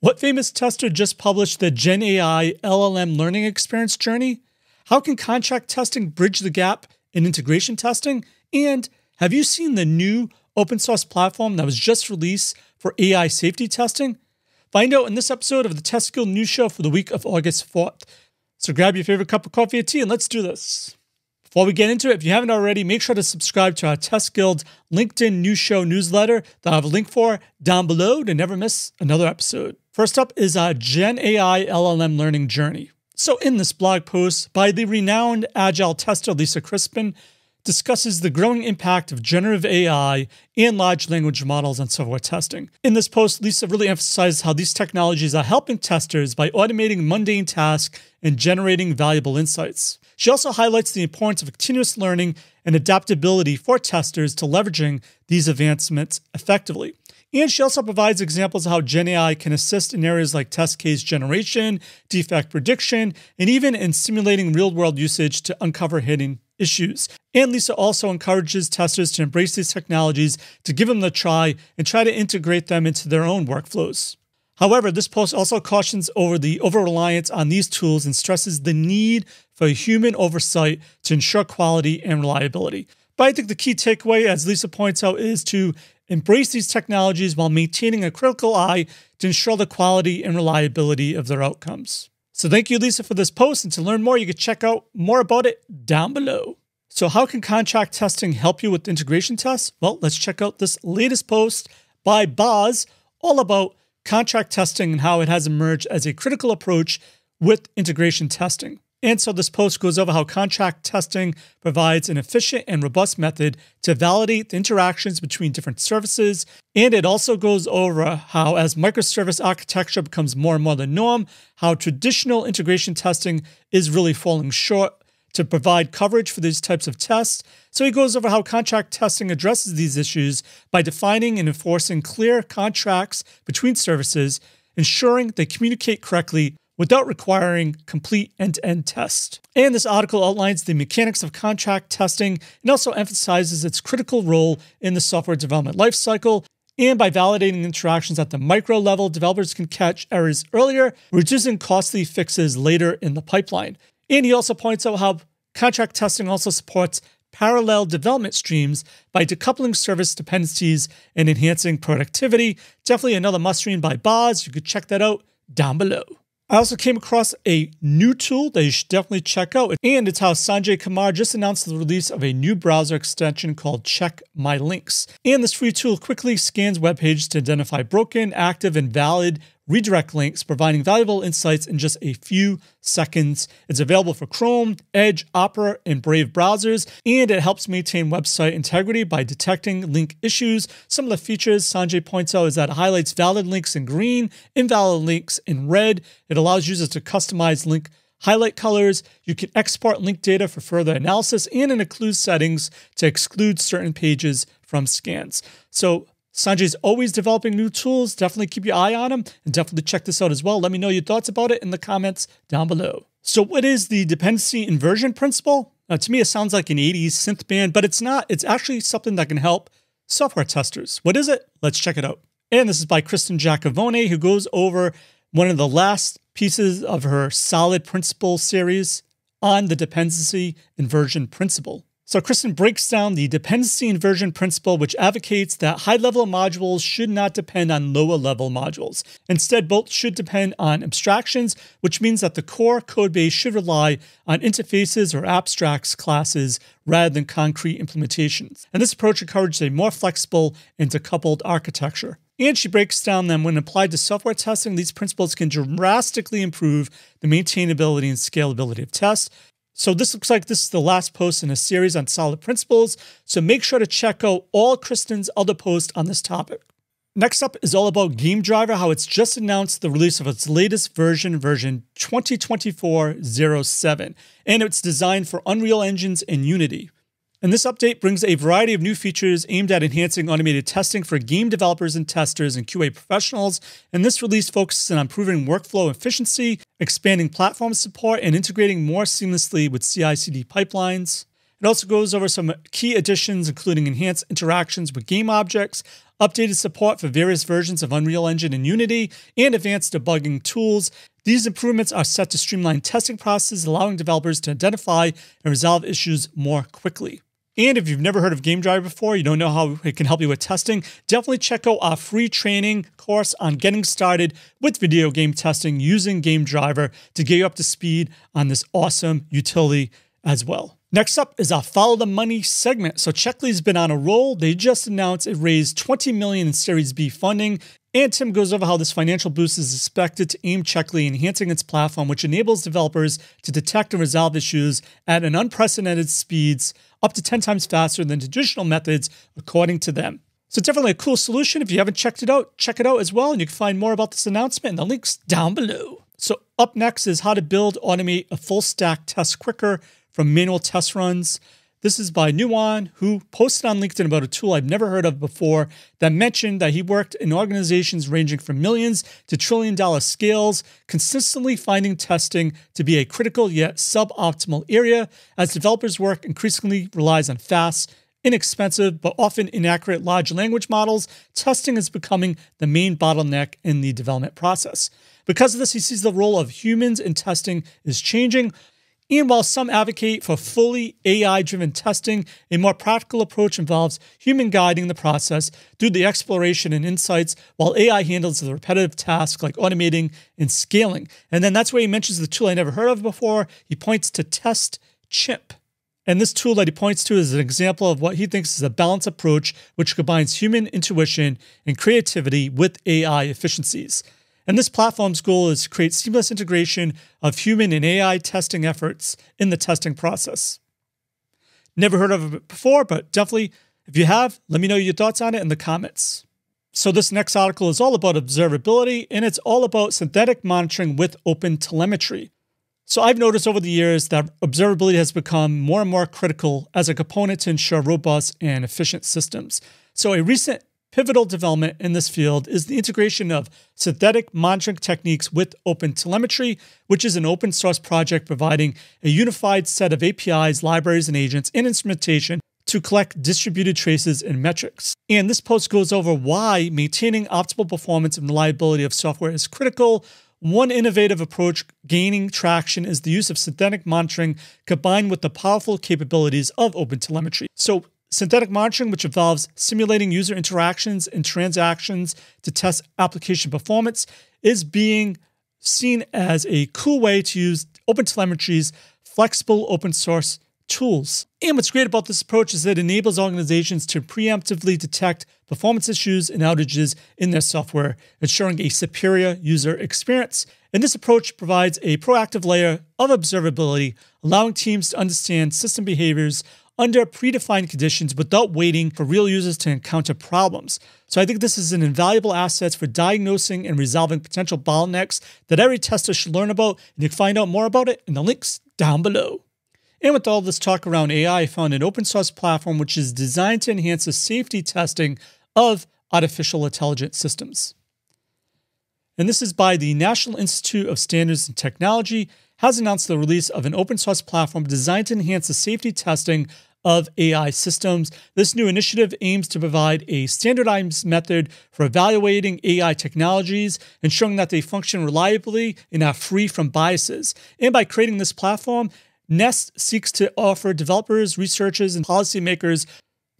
What famous tester just published the Gen AI LLM learning experience journey? How can contract testing bridge the gap in integration testing? And have you seen the new open source platform that was just released for AI safety testing? Find out in this episode of the Test Guild News Show for the week of August 4th. So grab your favorite cup of coffee or tea and let's do this. Before we get into it, if you haven't already, make sure to subscribe to our Test Guild LinkedIn News Show newsletter that I have a link for down below to never miss another episode. First up is a Gen AI LLM learning journey. So, in this blog post by the renowned agile tester Lisa Crispin, discusses the growing impact of generative AI and large language models on software testing. In this post, Lisa really emphasizes how these technologies are helping testers by automating mundane tasks and generating valuable insights. She also highlights the importance of continuous learning and adaptability for testers to leveraging these advancements effectively. And she also provides examples of how GenAI can assist in areas like test case generation, defect prediction, and even in simulating real world usage to uncover hidden issues. And Lisa also encourages testers to embrace these technologies, to give them a try, and try to integrate them into their own workflows. However, this post also cautions over the over reliance on these tools and stresses the need for human oversight to ensure quality and reliability. But I think the key takeaway, as Lisa points out, is to embrace these technologies while maintaining a critical eye to ensure the quality and reliability of their outcomes. So thank you, Lisa, for this post. And to learn more, you can check out more about it down below. So, how can contract testing help you with integration tests? Well, let's check out this latest post by Boz all about contract testing and how it has emerged as a critical approach with integration testing. And so this post goes over how contract testing provides an efficient and robust method to validate the interactions between different services. And it also goes over how, as microservice architecture becomes more and more the norm, how traditional integration testing is really falling short to provide coverage for these types of tests. So he goes over how contract testing addresses these issues by defining and enforcing clear contracts between services, ensuring they communicate correctly without requiring complete end-to-end tests. And this article outlines the mechanics of contract testing and also emphasizes its critical role in the software development lifecycle. And by validating interactions at the micro level, developers can catch errors earlier, reducing costly fixes later in the pipeline. And he also points out how contract testing also supports parallel development streams by decoupling service dependencies and enhancing productivity. Definitely another must read by Boz. You could check that out down below. I also came across a new tool that you should definitely check out, and it's how Sanjay Kumar just announced the release of a new browser extension called Check My Links. And this free tool quickly scans web pages to identify broken, active, and valid redirect links, providing valuable insights in just a few seconds. It's available for Chrome, Edge, Opera, and Brave browsers, and it helps maintain website integrity by detecting link issues. Some of the features Sanjay points out is that it highlights valid links in green, invalid links in red. It allows users to customize link highlight colors. You can export link data for further analysis, and it includes settings to exclude certain pages from scans. So Sanjay's always developing new tools. Definitely keep your eye on him and definitely check this out as well. Let me know your thoughts about it in the comments down below. So, what is the dependency inversion principle? Uh, to me, it sounds like an 80s synth band, but it's not. It's actually something that can help software testers. What is it? Let's check it out. And this is by Kristin Jackvony, who goes over one of the last pieces of her Solid Principle series on the dependency inversion principle. So Kristin breaks down the dependency inversion principle, which advocates that high-level modules should not depend on lower-level modules. Instead, both should depend on abstractions, which means that the core codebase should rely on interfaces or abstracts classes rather than concrete implementations. And this approach encourages a more flexible and decoupled architecture. And she breaks down that when applied to software testing, these principles can drastically improve the maintainability and scalability of tests, so this looks like this is the last post in a series on solid principles. So make sure to check out all Kristin's other posts on this topic. Next up is all about GameDriver, how it's just announced the release of its latest version, version 2024-07, and it's designed for Unreal Engines and Unity. And this update brings a variety of new features aimed at enhancing automated testing for game developers and testers and QA professionals. And this release focuses on improving workflow efficiency, expanding platform support, and integrating more seamlessly with CI CD pipelines. It also goes over some key additions, including enhanced interactions with game objects, updated support for various versions of Unreal Engine and Unity, and advanced debugging tools. These improvements are set to streamline testing processes, allowing developers to identify and resolve issues more quickly. And if you've never heard of GameDriver before, you don't know how it can help you with testing, definitely check out our free training course on getting started with video game testing using GameDriver to get you up to speed on this awesome utility as well. Next up is our follow the money segment. So Checkly's been on a roll. They just announced it raised 20 million in Series B funding. And Tim goes over how this financial boost is expected to aim Checkly, enhancing its platform, which enables developers to detect and resolve issues at an unprecedented speeds, up to 10 times faster than traditional methods, according to them. So definitely a cool solution. If you haven't checked it out, check it out as well. And you can find more about this announcement in the links down below. So up next is how to build, automate a full stack test quicker from manual test runs. This is by Nuwan, who posted on LinkedIn about a tool I've never heard of before that mentioned that he worked in organizations ranging from millions to trillion dollar scales, consistently finding testing to be a critical yet suboptimal area as developers' work increasingly relies on fast, inexpensive, but often inaccurate large language models. Testing is becoming the main bottleneck in the development process. Because of this, he sees the role of humans in testing is changing. And while some advocate for fully AI driven testing, a more practical approach involves human guiding the process through the exploration and insights, while AI handles the repetitive tasks like automating and scaling. And then that's where he mentions the tool I never heard of before. He points to Test Chimp. And this tool that he points to is an example of what he thinks is a balanced approach which combines human intuition and creativity with AI efficiencies. And this platform's goal is to create seamless integration of human and AI testing efforts in the testing process. Never heard of it before, but definitely, if you have, let me know your thoughts on it in the comments. So, this next article is all about observability and it's all about synthetic monitoring with open telemetry. So, I've noticed over the years that observability has become more and more critical as a component to ensure robust and efficient systems. So, a recent pivotal development in this field is the integration of synthetic monitoring techniques with OpenTelemetry, which is an open source project providing a unified set of APIs, libraries, and agents and instrumentation to collect distributed traces and metrics. And this post goes over why maintaining optimal performance and reliability of software is critical. One innovative approach gaining traction is the use of synthetic monitoring combined with the powerful capabilities of OpenTelemetry. So Synthetic monitoring, which involves simulating user interactions and transactions to test application performance, is being seen as a cool way to use OpenTelemetry's flexible open source tools. And what's great about this approach is that it enables organizations to preemptively detect performance issues and outages in their software, ensuring a superior user experience. And this approach provides a proactive layer of observability, allowing teams to understand system behaviors under predefined conditions without waiting for real users to encounter problems. So I think this is an invaluable asset for diagnosing and resolving potential bottlenecks that every tester should learn about, and you can find out more about it in the links down below. And with all this talk around AI, I found an open source platform which is designed to enhance the safety testing of artificial intelligence systems. And this is by the National Institute of Standards and Technology, has announced the release of an open source platform designed to enhance the safety testing of AI systems. This new initiative aims to provide a standardized method for evaluating AI technologies, ensuring that they function reliably and are free from biases. And by creating this platform, NIST seeks to offer developers, researchers, and policymakers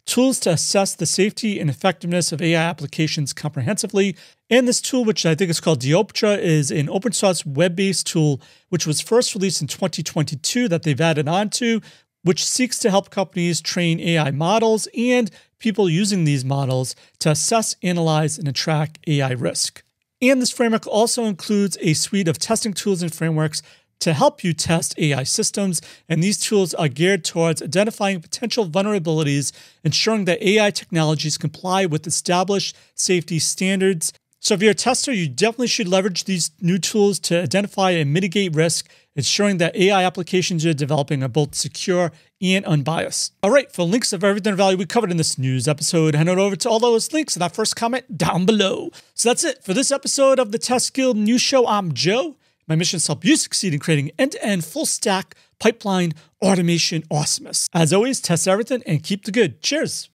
tools to assess the safety and effectiveness of AI applications comprehensively. And this tool, which I think is called Dioptra, is an open source web based tool which was first released in 2022 that they've added on to, which seeks to help companies train AI models and people using these models to assess, analyze, and track AI risk. And this framework also includes a suite of testing tools and frameworks to help you test AI systems. And these tools are geared towards identifying potential vulnerabilities, ensuring that AI technologies comply with established safety standards. So, if you're a tester, you definitely should leverage these new tools to identify and mitigate risk ensuring that AI applications you're developing are both secure and unbiased. All right, for links of everything of value we covered in this news episode, head on over to all those links in that first comment down below. So that's it for this episode of the Test Guild News Show. I'm Joe. My mission is to help you succeed in creating end-to-end full stack pipeline automation awesomeness. As always, test everything and keep the good. Cheers.